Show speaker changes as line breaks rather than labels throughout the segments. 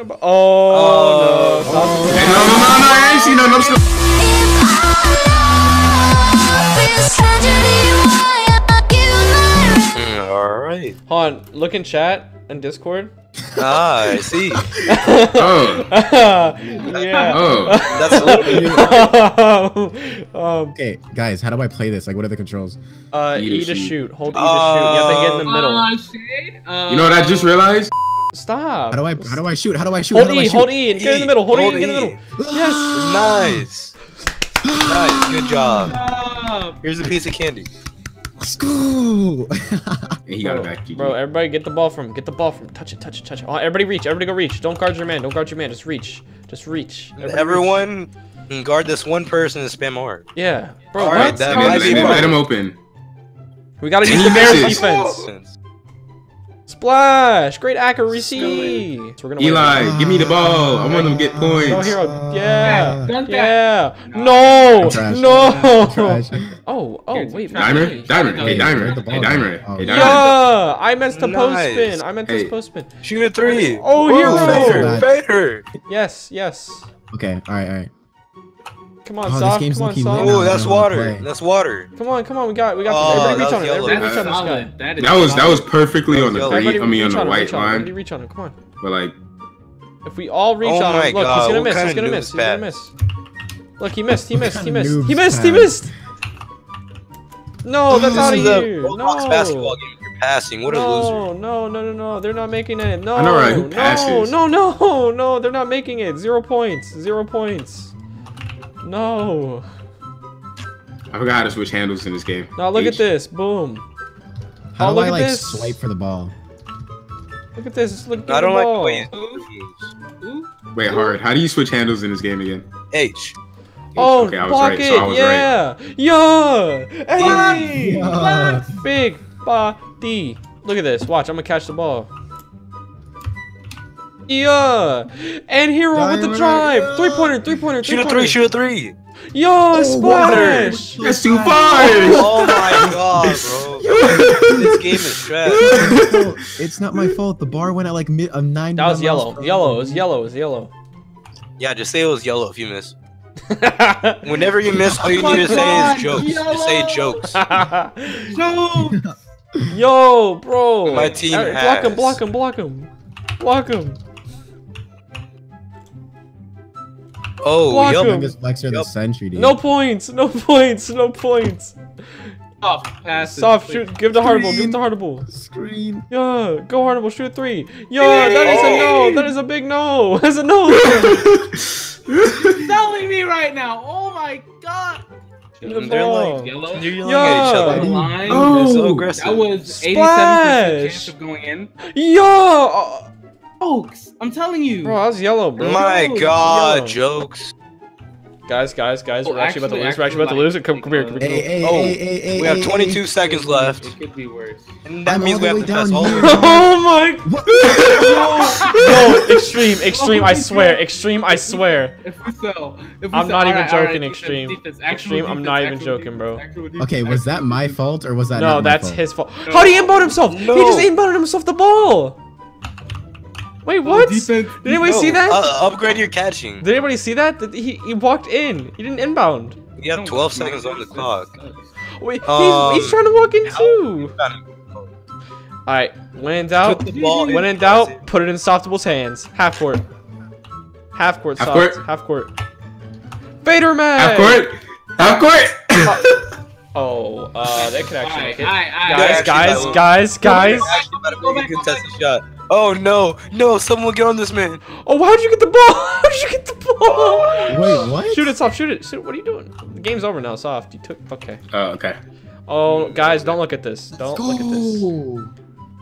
Oh, no. Stop.
No, no, no, no, I ain't seen no no snow.
All right.
Hold on. Look in chat and Discord.
Ah, I see.
Oh,
yeah.
oh.
That's
um,
Okay, guys, how do I play this? Like, what are the controls?
uh,
E to
to
shoot.
shoot. Hold E to shoot. You have to get in the middle.
Oh, shit. Uh,
You know what I just realized?
Stop.
How do I how do I shoot? How do I shoot?
Hold
how do I
E,
shoot?
hold E, and get in the middle. Hold,
Hold
E, and get in the middle. Yes.
nice. Nice. Good job.
Stop.
Here's a piece of candy.
Let's go.
And he got it back. GG.
Bro, everybody get the ball from. Get the ball from. Touch it, touch it, touch it. Oh, everybody reach. Everybody go reach. Don't guard your man. Don't guard your man. Just reach. Just reach. Everybody reach.
Everyone can guard this one person and spam hard.
Yeah. Bro,
All
what?
that might
let,
be
him, let him open.
We gotta use the Bears defense. Splash! Great accuracy. So we're gonna win.
Eli, give me the ball. I want him to get
Go
points.
hero.
Uh,
Yeah.
Dunk
Yeah.
that.
No. No. Oh. Oh. Wait.
the
Dimer. Dimer, hey
Where'd
Dimer, hey? Dimer, hey Dimer.
Yeah. I meant to post spin. I meant to post spin.
Shoot a three.
Oh, here
Whoa,
we
go.
Vader, Vader.
Yes. Yes.
Okay, all right, all right.
Come on,
Oh,
soft. Come on, soft.
Oh, that's
I don't wanna
water.
play.
That's water.
Come on, come on. We got. We got.
Oh.
Everybody reach on
was
it. Everybody reach on this guy.
solid. That
was that was perfectly on the
Everybody
three. I mean on the white
reach on it. Everybody reach on it. Come on.
but like
If we all reach
Oh
on
my
him, look,
God,
he's gonna
what
miss. He's gonna miss. He's gonna miss. Look, he missed. He missed. He missed. He missed. He missed. No, that's
This
out of
is a
here.
Roblox basketball game. You're passing. What a loser.
No, no, no, no, no. They're not making it. No,
I know, right? Who
no,
passes?
no, no, no. They're not making it. Zero points. Zero points. No.
I forgot how to switch handles in this game.
Now look at this. Boom.
How
Oh,
do
look
I
at
like
this.
swipe for the ball?
Look at this. Look at
I don't
the
like the
ball.
way.
Wait, hard. How do you switch handles in this game again?
H.
Oh,
Okay, I was
block
right,
it.
so I was
yeah. Yeah. Hey.
Yeah.
Big body. Look at this. Watch. I'm gonna catch the ball. Yeah. And hero with the drive.
yeah.
Three pointer. Three pointer.
Shoot a three. Shoot a three.
Yeah. Splash.
That's too far.
Oh my god, bro. this game is trash.
No, it's not my fault. The bar went at like mid a nine.
That was yellow. Yellow. It was yellow. It was yellow.
Yeah, just say it was yellow if you miss. Whenever you miss, all you
Oh
need to say is jokes. Just say
yellow.
jokes.
No.
Yo, bro.
My team
Uh, Block him. Block him. Block him. Block him.
Oh,
Block
yup.
him.
Youngest flexer of the century, dude.
No points. No points. No points.
Soft passes.
Soft
please.
shoot. Give the Hardible. Give the Hardible.
Screen.
Yeah, go Hardible, shoot three. Yeah, that is a no. Oh! That is a big no. That's a no.
Selling me right now. Oh my god.
Shoot
They're like,
Yellow.
you're yelling
Yeah.
at each
The
other.
line.
Oh.
They're so
oh.
That
was 87% chance of going in.
Yeah.
Folks, I'm telling you.
Bro, that was yellow, bro.
My
Yo,
god,
yo.
jokes.
Guys, guys, guys,
Oh,
we're actually, about to lose. We're actually about to lose. Come, come here, come here.
hey,
Oh,
hey, hey, hey,
We have 22
hey.
seconds left.
It could be worse.
And that
I'm
means we have
way
to pass
down
all
here.
of.
Oh my.
god.
No, extreme, extreme. I oh swear, extreme. I swear.
If we sell, if we
I'm
sell-
not even
alright, alright,
joking,
defense,
extreme.
defense, actual
Extreme, I'm not even joking, bro.
defense,
Okay, was that my fault or was that
No,
not my
that's
fault?
his fault. How do he inbound himself? He just inbounded himself the ball. Wait, what?
defense-
Did anybody
No,
see that?
Uh, upgrade your catching.
Did anybody see that? That he, he walked in. He didn't inbound.
You have 12 seconds on the clock.
Wait, he's,
Um,
he's trying to walk in too. All right, when in doubt,
Put
when in doubt, put it in Softable's hands. Half court. Half court.
Half
soft.
court?
Half court. Vader man.
Half court. Half court.
Oh, uh, they could actually make it.
Alright, alright,
Guys,
actually,
guys, guys, guys.
Actually, about to make a contested shot. Oh no, no! Someone get on this man.
Oh, how'd you get the ball? How'd you get the ball?
Wait, what?
Shoot it, soft. Shoot it. Shoot. What are you doing? The game's over now, soft. You took. Okay.
Oh, okay.
Oh, guys, don't look at this. Don't look at this.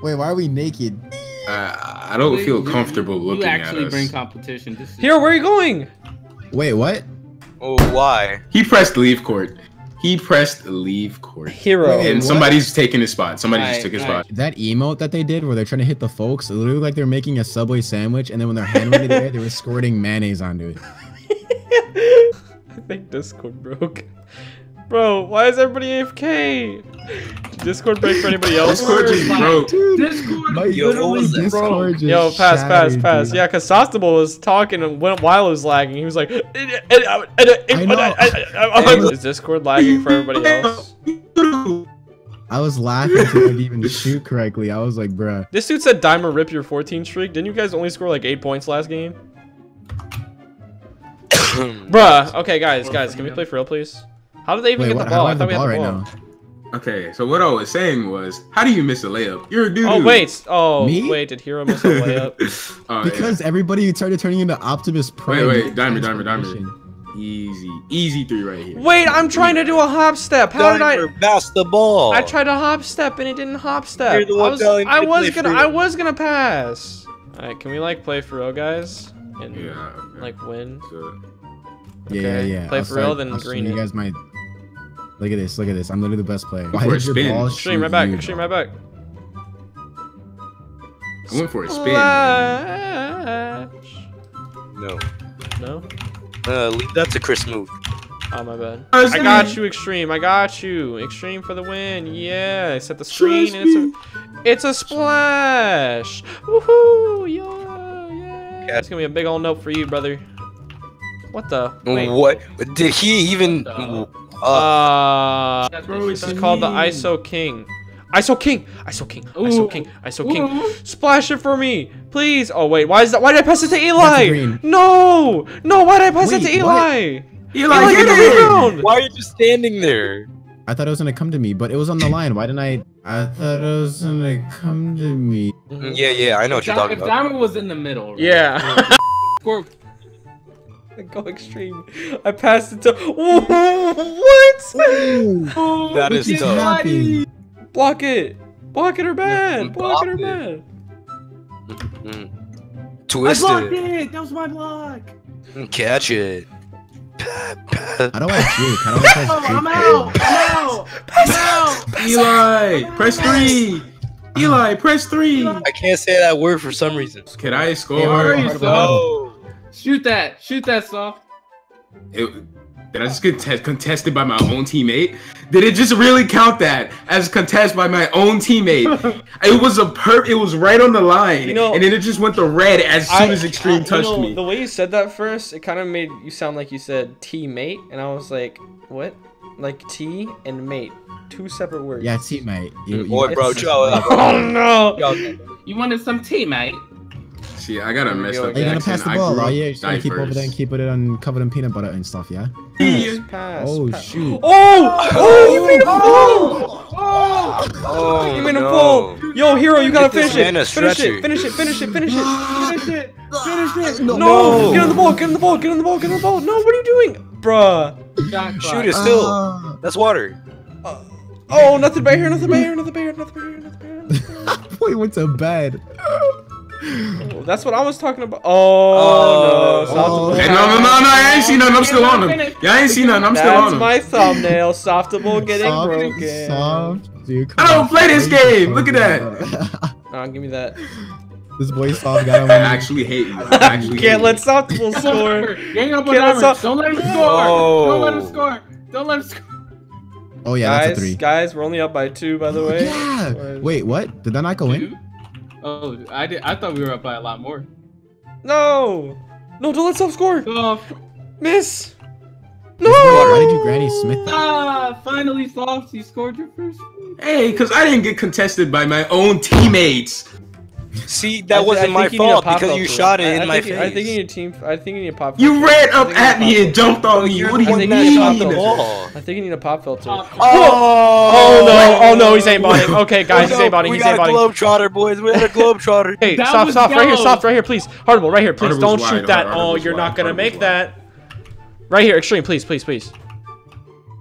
Wait, why are we naked?
Uh, I don't feel comfortable
you
looking at
actually bring competition. This is
Here, where are you going?
Wait, what?
Oh, why?
He pressed leave court. He pressed leave court.
Hero.
And
what?
somebody's taking his spot. Somebody just took his
right.
spot.
That emote that they did where they're trying to hit the folks, it looked like they're making a Subway sandwich, and then when their hand went in the air, they were squirting mayonnaise onto it.
I think Discord broke. Bro, why is everybody AFK? Discord break for anybody else?
Discord just broke.
Dude,
Discord
my
Yo, what
literally
was that,
Discord
Yo, pass, pass, pass.
dude.
Yeah, because Softable was talking and went while it was lagging. He was like,
know.
Is Discord lagging for everybody else?
I was laughing to like even shoot correctly. I was like, bruh.
This dude said Dimer rip your 14 streak. Didn't you guys only score like 8 points last game? Bruh. Okay, guys, guys, can we play for real, please? How did they even
Wait,
get the
How
ball?
I
I thought we had the ball right
now?
Okay, so what I was saying was, how do you miss a layup? You're a dude.
Oh, wait. Oh,
Me?
wait. Did Hero miss a layup?
Oh, yeah.
Because everybody started turning into Optimus Prime.
wait, wait, Diamond, Diamond,
Diamond.
Easy, easy three right here.
Wait, I'm trying to do a hop step. How did I?
Dimer, pass the ball.
I tried to hop step and it didn't hop step.
You're the
I was, I
to
was gonna,
for
I was gonna pass. All right, can we like play for real, guys? And
Yeah. okay.
like win.
So,
Yeah,
Okay,
yeah, yeah.
play
I'll
for real,
start-
then
I'll
green
You guys might. Look at this. Look at this. I'm literally the best player. Why
For a
did your
spin.
ball shoot
right back.
you,
Extreme, right back.
I went for a spin.
Splash.
No.
No.
Uh, leave that to Chris move.
Oh my bad.
I
I got you, Extreme. I got you. Extreme for the win. Yeah. I set the screen and it's a, it's a splash. Woohoo! Yeah, yeah.
Yeah.
It's gonna be a big old note for you, brother. What the? Wait.
What? Did he even?
What
Uh,
Uh,
Bro,
it's
it's
called the. ISO King. ISO King. ISO King. ISO King. ISO King.
Ooh.
Splash it for me, please. Oh wait, why is that? Why did I pass it to Eli? No, no. Why did I pass it
Wait,
to
what?
Eli?
Eli,
Eli,
get
get the
it!
rebound.
why are you just standing there?
I thought it was gonna come to me, but it was on the line. Why didn't I? I thought it was gonna come to me.
Yeah, yeah, I know what you're talking
If
about.
Diamond was in the middle, right?
Yeah.
Score.
Go extreme. I passed it to. What?
That is
Get
tough.
ready.
Block it. Block it or bad. Block it or
Block
bad.
Mm.
I
Twist
blocked
it.
it. That was my block.
Catch it. Pat, pat.
How do I juke? How do I press
Oh,
juke?
I'm out. I'm out. I'm out.
Eli, press three. Eli, press three.
I can't say that word for some reason.
Can I score?
Hey,
Shoot that. Shoot that, soft.
It, did I just get te- contested by my own teammate? Did it just really count that as contest by my own teammate? it was a per. It was right on the line,
You know-
and then it just went to red as soon as Extreme
you
touched
know,
me.
The way you said that first, it kind of made you sound like you said teammate, and I was like, what? Like tea and mate, two separate words.
Yeah, teammate. You, mm, you,
Boy, bro,
It's-
chill out.
Oh no!
Yo,
You wanted some tea, mate.
See, I got a messed
go
up
Are you gonna pass the ball?
grew
Oh yeah, you're gonna keep over there and
diverse.
keep it on covered in peanut butter and stuff, yeah?
Yeah.
Pass.
Oh
pass.
shoot.
Oh! Oh! You made a fall!
Oh,
You made a
no.
fall! Yo, hero, you gotta
Get this
finish it! Finish it! Finish it! Finish it! Finish it!
Finish it. Finish it.
No!
No.
Get on the ball! Get on the ball! Get on the ball! Get on the ball! No! What are you doing, bruh?
Shoot
clock.
it still.
Ah.
That's water.
Oh, nothing by here! Nothing by here! Nothing by here! Nothing by here! Nothing by here! Nothing by here.
Boy went to bed.
Oh, That's what I was talking about. Oh, no!
Oh.
Soft
Oh.
Hey, no, no, no, no! I ain't seen nothing. I'm still on him. Yeah, I ain't seen nothing. I'm still on
That's
him.
my thumbnail. Softable getting
Soft,
broken.
Soft, dude.
I don't play this game. Look at
that.
Oh, give me that.
this boy soft got him.
I actually hate you. I actually
Can't
hate
let
you.
Softable score.
Gang up on
Get us
Diamond.
up.
Don't let him score.
Oh.
Don't let him score. Don't let him score.
Oh yeah, that's a three.
guys, we're only up by two, by the way.
Oh, yeah. Wait, what? Did that not go in?
Two? Oh, I did. I thought we were up by a lot more.
No, no, don't let Soft score.
Soft.
Miss.
Why did
No.
you Granny Smith? that?
Ah, finally, soft. You scored your first.
Hey, because I didn't get contested by my own teammates.
See, that
thi-
wasn't
I
my
think you need a
fault because you shot it
I-
in
I
my
think,
face.
I think you need team. I think you need a pop. Filter.
You
filter.
ran up at me and jumped on me. What do you
I think
one
you need a pop
mean?
the
filter.
ball.
I think you need a pop filter.
Oh, soft.
Oh,
Oh no! Oh no! He's aimbotting. Okay, oh, guys, he's
We
aimbotting. He's
got a
aimbotting.
Globetrotter boys. We had a globetrotter.
Hey,
That
soft,
was
soft, right here,
yellow.
soft, right here, please. Hardball, right here, please.
Hardball's
Don't shoot that. Oh, you're not gonna make that. Right here, extreme, please, please, please.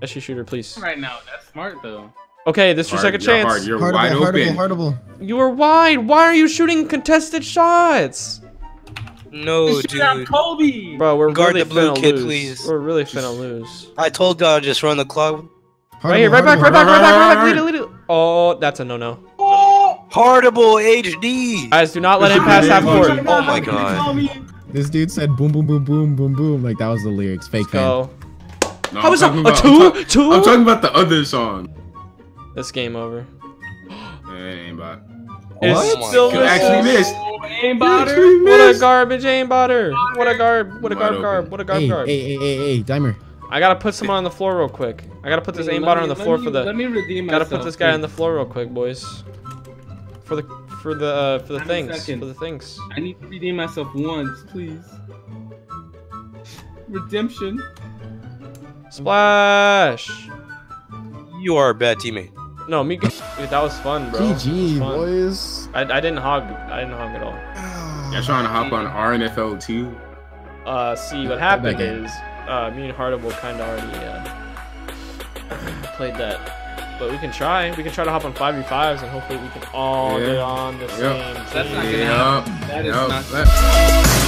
SU shooter, please.
Right now, that's smart though.
Okay, this is your second chance.
hard, You're wide
Heartable,
open.
heartable, heartable.
You are wide. Why are you shooting contested shots?
No,
Shoot out
dude.
Kobe.
Bro, we're
Guard
really
the blue
finna
kid,
lose.
please.
We're really finna lose.
I told y'all just run the clock.
Right here, right back, right back, right back, right back.
Hard.
Lead it, lead it. Oh, that's a no-no. Oh.
Hardable HD.
Guys, do not let him pass half court.
Oh my god.
This dude said boom, boom, boom, boom, boom, boom. Like that was the lyrics. Fake fan.
Go.
No,
How
I'm
is that? A two? Two?
I'm talking about the other song.
It's game over.
Eh, ain't bot.
It's
Oh my
still
God.
You actually missed.
Oh,
You
aimbot.
actually
What a
missed.
garbage aimbotter. What a garb. What a
Wide
garb
open.
garb. What a garb
Hey,
garb.
hey, hey, hey, hey, Dimer.
I gotta put someone on the floor real quick. I gotta put this
Let
aimbotter
me-
on the
let
floor
me-
for the.
Let me redeem
Gotta
myself.
put this guy on
please.
the floor real quick, boys. For the for the uh, for the
Ninety
things.
seconds.
For the things.
I need to redeem myself once, please. Redemption.
Splash.
You are a bad teammate.
No, me. Dude, that was fun, bro.
GG,
fun.
boys.
I, I didn't hog. I didn't hog at all.
Y'all trying to hop on RNFL too?
Uh, see, what happened is, uh, me and Hartable kind of already uh, played that. But we can try. We can try to hop on 5v5s and hopefully we can all
Yeah.
get on the
Yep.
same
That's not gonna
Yup.
happen. That is
Yup.
not-
That-